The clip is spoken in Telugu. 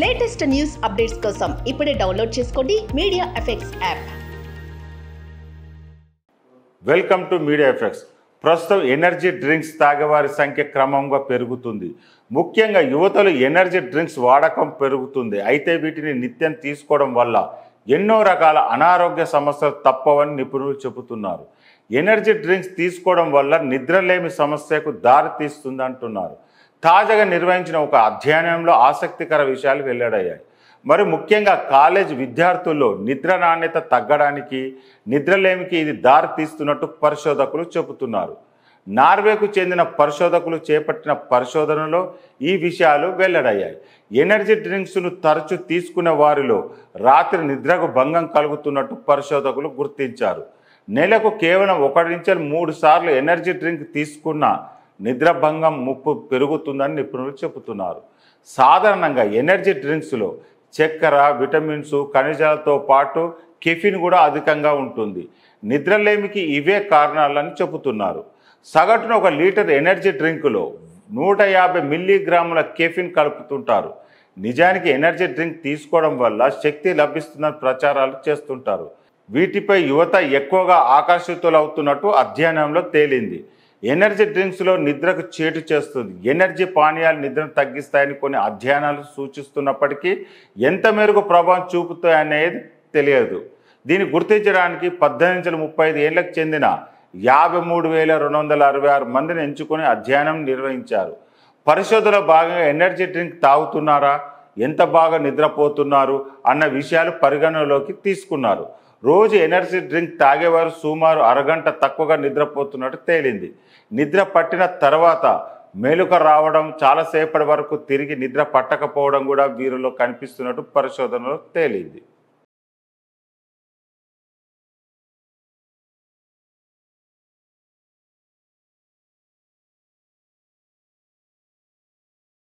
లేటెస్ట్ న్యూస్ అప్డేట్స్ కోసం ఇప్పుడే డౌన్లోడ్ చేసుకోండి media effects app welcome to media effects ప్రస్తుతం ఎనర్జీ డ్రింక్స్ తాగేవారి సంఖ్య క్రమంగా పెరుగుతుంది. ముఖ్యంగా యువతలు ఎనర్జీ డ్రింక్స్ వాడకం పెరుగుతుంది. అయితే వీటిని నిత్యం తీసుకోవడం వల్ల ఎన్నో రకాల అనారోగ్య సమస్యలు తప్పవని నిపుణులు చెబుతున్నారు. ఎనర్జీ డ్రింక్స్ తీసుకోవడం వల్ల నిద్రలేమి సమస్యకు దారి తీస్తుంది అంటున్నారు తాజాగా నిర్వహించిన ఒక అధ్యయనంలో ఆసక్తికర విషయాలు వెల్లడయ్యాయి. మరి ముఖ్యంగా కాలేజ్ విద్యార్థుల్లో నిద్ర నాణ్యత తగ్గడానికి నిద్రలేమికి ఇది దారి తీస్తున్నట్టు పరిశోధకులు చెబుతున్నారు. నార్వేకు చెందిన పరిశోధకులు చేపట్టిన పరిశోధనలో ఈ విషయాలు వెల్లడయ్యాయి. ఎనర్జీ డ్రింక్స్ను తరచూ తీసుకునే వారిలో రాత్రి నిద్రకు భంగం కలుగుతున్నట్టు పరిశోధకులు గుర్తించారు. నెలకు కేవలం ఒకటి నుంచి మూడు సార్లు ఎనర్జీ డ్రింక్ తీసుకున్న నిద్రభంగం ముప్పు పెరుగుతుందని నిపుణులు చెబుతున్నారు. సాధారణంగా ఎనర్జీ డ్రింక్స్లో చక్కెర విటమిన్స్ ఖనిజాలతో పాటు కెఫిన్ కూడా అధికంగా ఉంటుంది. నిద్రలేమికి ఇవే కారణాలని చెబుతున్నారు. సగటున ఒక లీటర్ ఎనర్జీ డ్రింకులో నూట యాభై మిల్లీగ్రాముల కెఫిన్ కలుపుతుంటారు. నిజానికి ఎనర్జీ డ్రింక్ తీసుకోవడం వల్ల శక్తి లభిస్తుందని ప్రచారాలు చేస్తుంటారు. వీటిపై యువత ఎక్కువగా ఆకర్షితులవుతున్నట్టు అధ్యయనంలో తేలింది. ఎనర్జీ డ్రింక్స్లో నిద్రకు చేటు చేస్తుంది. ఎనర్జీ పానీయాలు నిద్రను తగ్గిస్తాయని కొన్ని అధ్యయనాలు సూచిస్తున్నప్పటికీ ఎంత మేరకు ప్రభావం చూపుతాయనేది తెలియదు. దీన్ని గుర్తించడానికి పద్దెనిమిది నుంచి ముప్పై ఐదు ఏళ్ళకు చెందిన యాభై మూడు వేల రెండు వందల అరవై ఆరు మందిని ఎంచుకొని అధ్యయనం నిర్వహించారు. పరిశోధనలో భాగంగా ఎనర్జీ డ్రింక్ తాగుతున్నారా? ఎంత బాగా నిద్రపోతున్నారు అన్న విషయాలు పరిగణనలోకి తీసుకున్నారు. రోజు ఎనర్జీ డ్రింక్ తాగేవారు సుమారు అరగంట తక్కువగా నిద్రపోతున్నట్టు తేలింది. నిద్ర పట్టిన తర్వాత మేలుక రావడం చాలాసేపటి వరకు తిరిగి నిద్ర పట్టకపోవడం కూడా వీరిలో కనిపిస్తున్నట్టు పరిశోధనలో తేలింది.